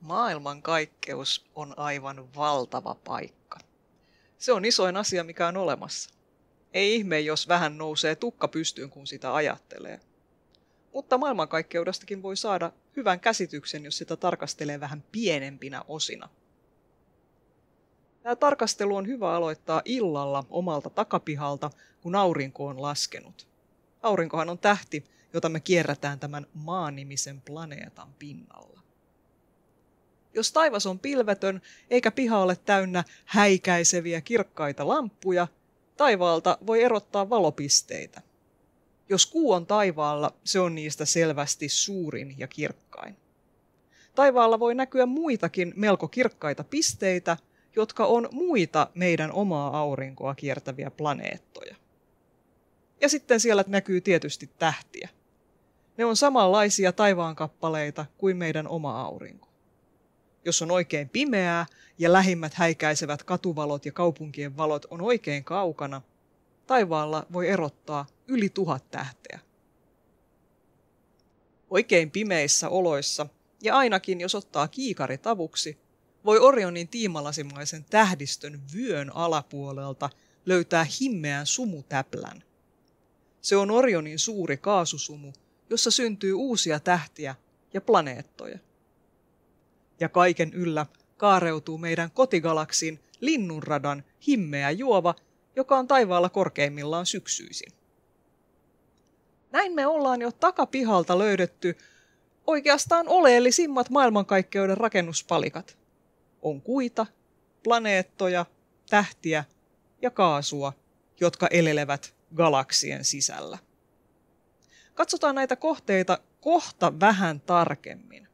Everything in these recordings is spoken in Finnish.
Maailmankaikkeus on aivan valtava paikka. Se on isoin asia, mikä on olemassa. Ei ihme, jos vähän nousee tukka pystyyn, kun sitä ajattelee. Mutta maailmankaikkeudestakin voi saada hyvän käsityksen, jos sitä tarkastelee vähän pienempinä osina. Tämä tarkastelu on hyvä aloittaa illalla omalta takapihalta, kun aurinko on laskenut. Aurinkohan on tähti, jota me kierrätään tämän maanimisen planeetan pinnalla. Jos taivas on pilvetön eikä piha ole täynnä häikäiseviä kirkkaita lamppuja, taivaalta voi erottaa valopisteitä. Jos kuu on taivaalla, se on niistä selvästi suurin ja kirkkain. Taivaalla voi näkyä muitakin melko kirkkaita pisteitä, jotka on muita meidän omaa aurinkoa kiertäviä planeettoja. Ja sitten siellä näkyy tietysti tähtiä. Ne on samanlaisia taivaankappaleita kuin meidän oma aurinko. Jos on oikein pimeää ja lähimmät häikäisevät katuvalot ja kaupunkien valot on oikein kaukana, taivaalla voi erottaa yli tuhat tähteä. Oikein pimeissä oloissa, ja ainakin jos ottaa kiikari tavuksi, voi Orionin tiimalasimaisen tähdistön vyön alapuolelta löytää himmeän sumutäplän. Se on Orionin suuri kaasusumu, jossa syntyy uusia tähtiä ja planeettoja. Ja kaiken yllä kaareutuu meidän kotigalaksin linnunradan himmeä juova, joka on taivaalla korkeimmillaan syksyisin. Näin me ollaan jo takapihalta löydetty oikeastaan oleellisimmat maailmankaikkeuden rakennuspalikat. On kuita, planeettoja, tähtiä ja kaasua, jotka elelevät galaksien sisällä. Katsotaan näitä kohteita kohta vähän tarkemmin.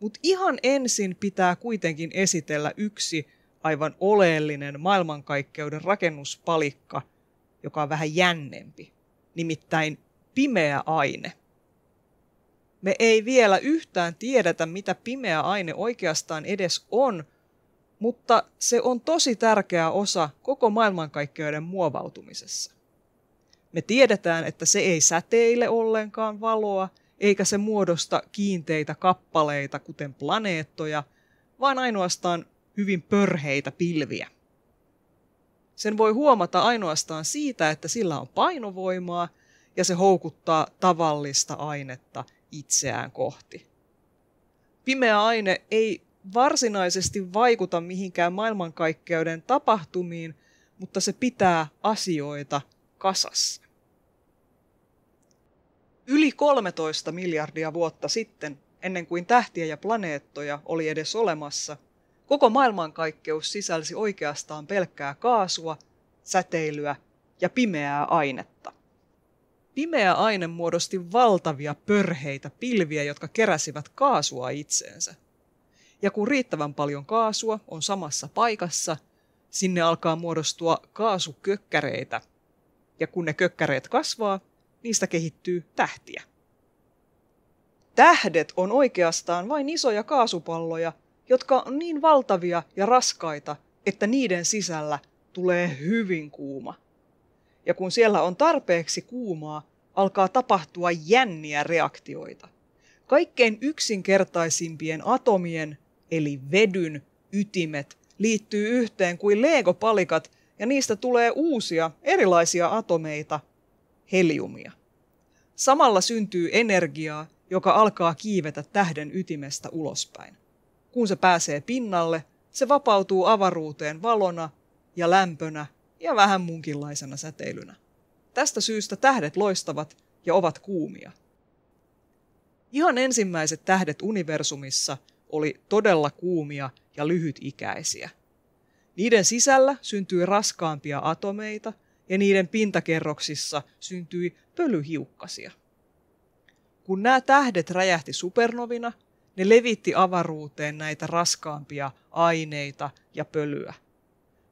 Mutta ihan ensin pitää kuitenkin esitellä yksi aivan oleellinen maailmankaikkeuden rakennuspalikka, joka on vähän jännempi, nimittäin pimeä aine. Me ei vielä yhtään tiedetä, mitä pimeä aine oikeastaan edes on, mutta se on tosi tärkeä osa koko maailmankaikkeuden muovautumisessa. Me tiedetään, että se ei säteile ollenkaan valoa, eikä se muodosta kiinteitä kappaleita, kuten planeettoja, vaan ainoastaan hyvin pörheitä pilviä. Sen voi huomata ainoastaan siitä, että sillä on painovoimaa ja se houkuttaa tavallista ainetta itseään kohti. Pimeä aine ei varsinaisesti vaikuta mihinkään maailmankaikkeuden tapahtumiin, mutta se pitää asioita kasassa. Yli 13 miljardia vuotta sitten, ennen kuin tähtiä ja planeettoja oli edes olemassa, koko maailmankaikkeus sisälsi oikeastaan pelkkää kaasua, säteilyä ja pimeää ainetta. Pimeä aine muodosti valtavia pörheitä pilviä, jotka keräsivät kaasua itseensä. Ja kun riittävän paljon kaasua on samassa paikassa, sinne alkaa muodostua kaasukökkäreitä. Ja kun ne kökkäreet kasvaa, niistä kehittyy tähtiä. Tähdet on oikeastaan vain isoja kaasupalloja, jotka on niin valtavia ja raskaita, että niiden sisällä tulee hyvin kuuma. Ja kun siellä on tarpeeksi kuumaa, alkaa tapahtua jänniä reaktioita. Kaikkein yksinkertaisimpien atomien, eli vedyn, ytimet liittyy yhteen kuin leegopalikat ja niistä tulee uusia, erilaisia atomeita, heliumia. Samalla syntyy energiaa, joka alkaa kiivetä tähden ytimestä ulospäin. Kun se pääsee pinnalle, se vapautuu avaruuteen valona ja lämpönä ja vähän munkinlaisena säteilynä. Tästä syystä tähdet loistavat ja ovat kuumia. Ihan ensimmäiset tähdet universumissa oli todella kuumia ja lyhytikäisiä. Niiden sisällä syntyi raskaampia atomeita ja niiden pintakerroksissa syntyi pölyhiukkasia. Kun nämä tähdet räjähti supernovina, ne levitti avaruuteen näitä raskaampia aineita ja pölyä.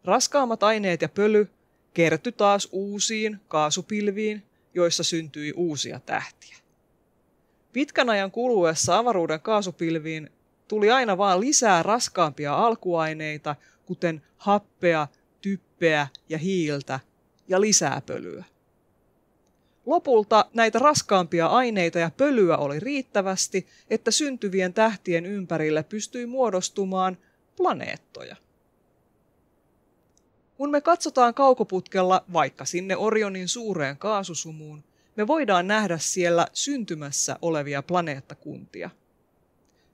Raskaammat aineet ja pöly kertyi taas uusiin kaasupilviin, joissa syntyi uusia tähtiä. Pitkän ajan kuluessa avaruuden kaasupilviin tuli aina vaan lisää raskaampia alkuaineita, kuten happea, typpeä ja hiiltä, ja lisää pölyä. Lopulta näitä raskaampia aineita ja pölyä oli riittävästi, että syntyvien tähtien ympärille pystyi muodostumaan planeettoja. Kun me katsotaan kaukoputkella vaikka sinne Orionin suureen kaasusumuun, me voidaan nähdä siellä syntymässä olevia planeettakuntia.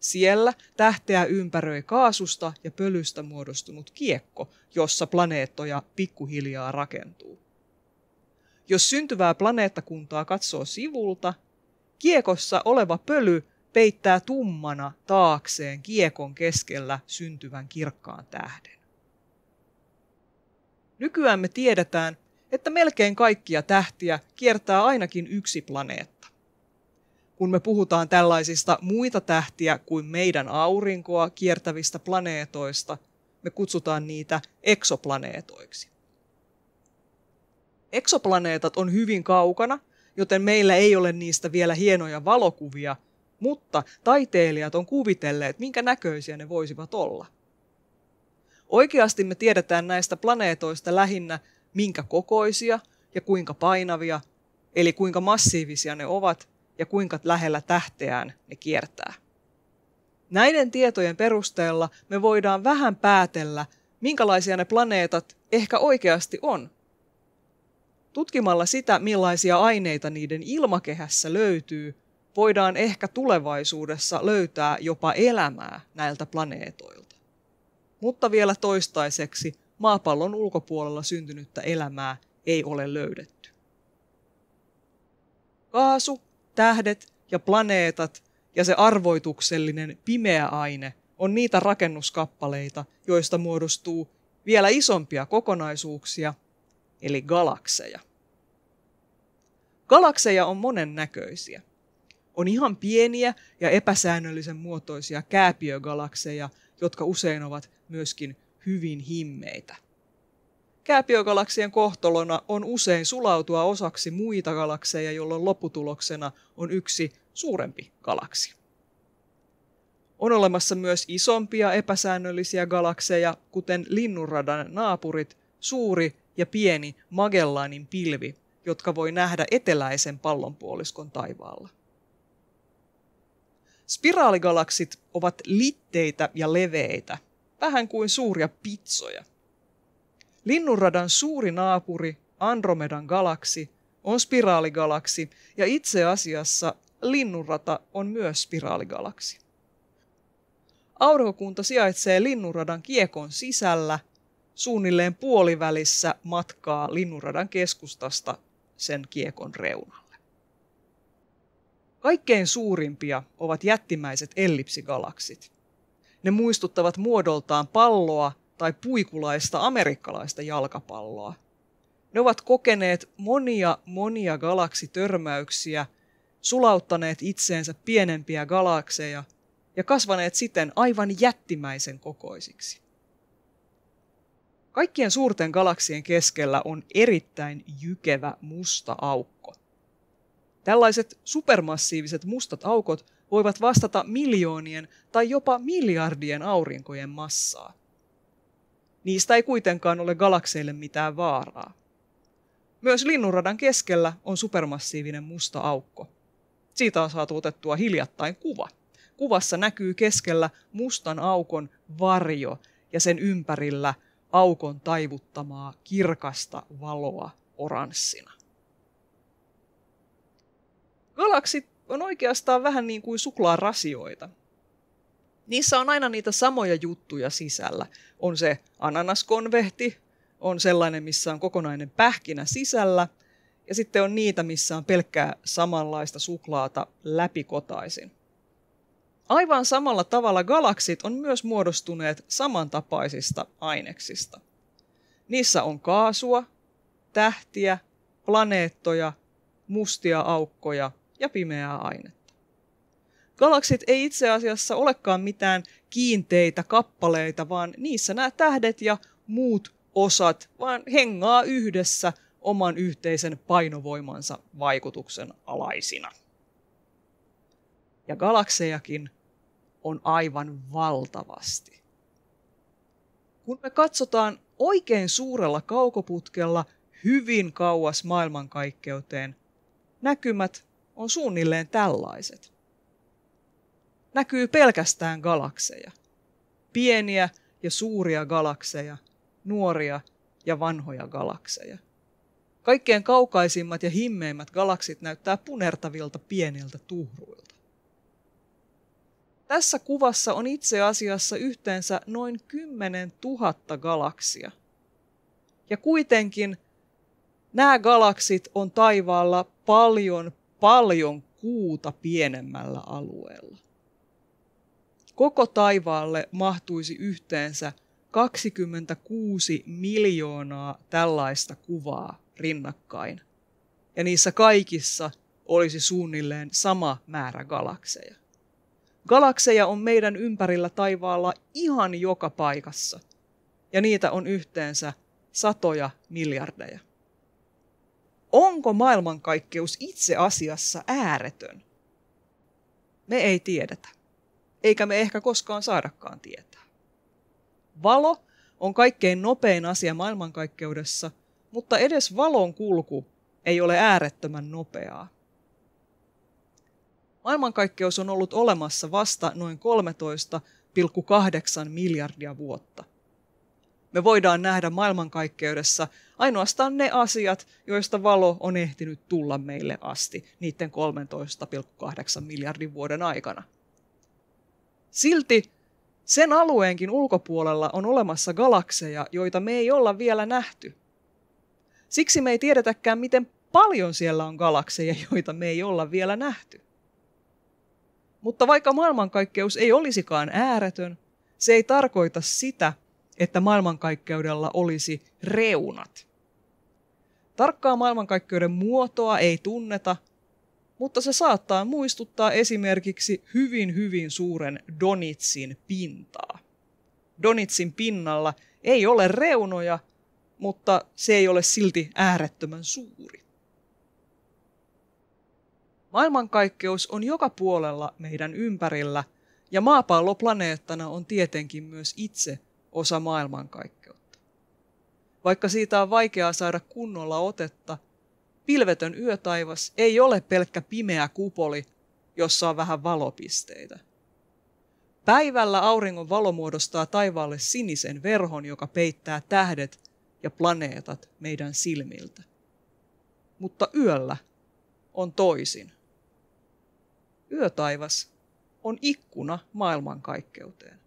Siellä tähteä ympäröi kaasusta ja pölystä muodostunut kiekko, jossa planeettoja pikkuhiljaa rakentuu. Jos syntyvää planeettakuntaa katsoo sivulta, kiekossa oleva pöly peittää tummana taakseen kiekon keskellä syntyvän kirkkaan tähden. Nykyään me tiedetään, että melkein kaikkia tähtiä kiertää ainakin yksi planeetta. Kun me puhutaan tällaisista muita tähtiä kuin meidän aurinkoa kiertävistä planeetoista, me kutsutaan niitä eksoplaneetoiksi. Eksoplaneetat on hyvin kaukana, joten meillä ei ole niistä vielä hienoja valokuvia, mutta taiteilijat on kuvitelleet, minkä näköisiä ne voisivat olla. Oikeasti me tiedetään näistä planeetoista lähinnä, minkä kokoisia ja kuinka painavia, eli kuinka massiivisia ne ovat ja kuinka lähellä tähteään ne kiertää. Näiden tietojen perusteella me voidaan vähän päätellä, minkälaisia ne planeetat ehkä oikeasti on. Tutkimalla sitä, millaisia aineita niiden ilmakehässä löytyy, voidaan ehkä tulevaisuudessa löytää jopa elämää näiltä planeetoilta. Mutta vielä toistaiseksi maapallon ulkopuolella syntynyttä elämää ei ole löydetty. Kaasu, tähdet ja planeetat ja se arvoituksellinen pimeä aine on niitä rakennuskappaleita, joista muodostuu vielä isompia kokonaisuuksia, eli galakseja. Galakseja on monen näköisiä. On ihan pieniä ja epäsäännöllisen muotoisia kääpiögalakseja, jotka usein ovat myöskin hyvin himmeitä. Kääpiögalaksien kohtolona on usein sulautua osaksi muita galakseja, jolloin lopputuloksena on yksi suurempi galaksi. On olemassa myös isompia epäsäännöllisiä galakseja, kuten linnunradan naapurit, suuri ja pieni Magellanin pilvi, jotka voi nähdä eteläisen pallonpuoliskon taivaalla. Spiraaligalaksit ovat litteitä ja leveitä, vähän kuin suuria pitsoja. Linnunradan suuri naapuri, Andromedan galaksi, on spiraaligalaksi ja itse asiassa linnunrata on myös spiraaligalaksi. Aurinkokunta sijaitsee linnunradan kiekon sisällä, suunnilleen puolivälissä matkaa linnunradan keskustasta sen kiekon reunalle. Kaikkein suurimpia ovat jättimäiset ellipsigalaksit. Ne muistuttavat muodoltaan palloa tai puikulaista amerikkalaista jalkapalloa. Ne ovat kokeneet monia monia galaksitörmäyksiä, sulauttaneet itseensä pienempiä galakseja ja kasvaneet siten aivan jättimäisen kokoisiksi. Kaikkien suurten galaksien keskellä on erittäin jykevä musta aukko. Tällaiset supermassiiviset mustat aukot voivat vastata miljoonien tai jopa miljardien aurinkojen massaa. Niistä ei kuitenkaan ole galakseille mitään vaaraa. Myös linnunradan keskellä on supermassiivinen musta aukko. Siitä on saatu otettua hiljattain kuva. Kuvassa näkyy keskellä mustan aukon varjo ja sen ympärillä aukon taivuttamaa kirkasta valoa oranssina. Galaksit on oikeastaan vähän niin kuin suklaarasioita. Niissä on aina niitä samoja juttuja sisällä. On se ananaskonvehti, on sellainen, missä on kokonainen pähkinä sisällä, ja sitten on niitä, missä on pelkkää samanlaista suklaata läpikotaisin. Aivan samalla tavalla galaksit on myös muodostuneet samantapaisista aineksista. Niissä on kaasua, tähtiä, planeettoja, mustia aukkoja ja pimeää ainetta. Galaksit ei itse asiassa olekaan mitään kiinteitä kappaleita, vaan niissä nämä tähdet ja muut osat vaan hengaa yhdessä oman yhteisen painovoimansa vaikutuksen alaisina. Ja galaksejakin on aivan valtavasti. Kun me katsotaan oikein suurella kaukoputkella hyvin kauas maailmankaikkeuteen, näkymät on suunnilleen tällaiset. Näkyy pelkästään galakseja. Pieniä ja suuria galakseja, nuoria ja vanhoja galakseja. Kaikkein kaukaisimmat ja himmeimmät galaksit näyttää punertavilta pieniltä tuhruilta. Tässä kuvassa on itse asiassa yhteensä noin 10 000 galaksia. Ja kuitenkin nämä galaksit on taivaalla paljon, paljon kuuta pienemmällä alueella. Koko taivaalle mahtuisi yhteensä 26 miljoonaa tällaista kuvaa rinnakkain. Ja niissä kaikissa olisi suunnilleen sama määrä galakseja. Galakseja on meidän ympärillä taivaalla ihan joka paikassa. Ja niitä on yhteensä satoja miljardeja. Onko maailmankaikkeus itse asiassa ääretön? Me ei tiedetä. Eikä me ehkä koskaan saadakaan tietää. Valo on kaikkein nopein asia maailmankaikkeudessa, mutta edes valon kulku ei ole äärettömän nopeaa. Maailmankaikkeus on ollut olemassa vasta noin 13,8 miljardia vuotta. Me voidaan nähdä maailmankaikkeudessa ainoastaan ne asiat, joista valo on ehtinyt tulla meille asti niiden 13,8 miljardin vuoden aikana. Silti sen alueenkin ulkopuolella on olemassa galakseja, joita me ei olla vielä nähty. Siksi me ei tiedetäkään, miten paljon siellä on galakseja, joita me ei olla vielä nähty. Mutta vaikka maailmankaikkeus ei olisikaan ääretön, se ei tarkoita sitä, että maailmankaikkeudella olisi reunat. Tarkkaa maailmankaikkeuden muotoa ei tunneta, mutta se saattaa muistuttaa esimerkiksi hyvin hyvin suuren Donitsin pintaa. Donitsin pinnalla ei ole reunoja, mutta se ei ole silti äärettömän suuri. Maailmankaikkeus on joka puolella meidän ympärillä ja maapallo planeettana on tietenkin myös itse osa maailmankaikkeutta. Vaikka siitä on vaikeaa saada kunnolla otetta, pilvetön yötaivas ei ole pelkkä pimeä kupoli, jossa on vähän valopisteitä. Päivällä auringon valo muodostaa taivaalle sinisen verhon, joka peittää tähdet ja planeetat meidän silmiltä. Mutta yöllä on toisin. Yötaivas on ikkuna maailmankaikkeuteen.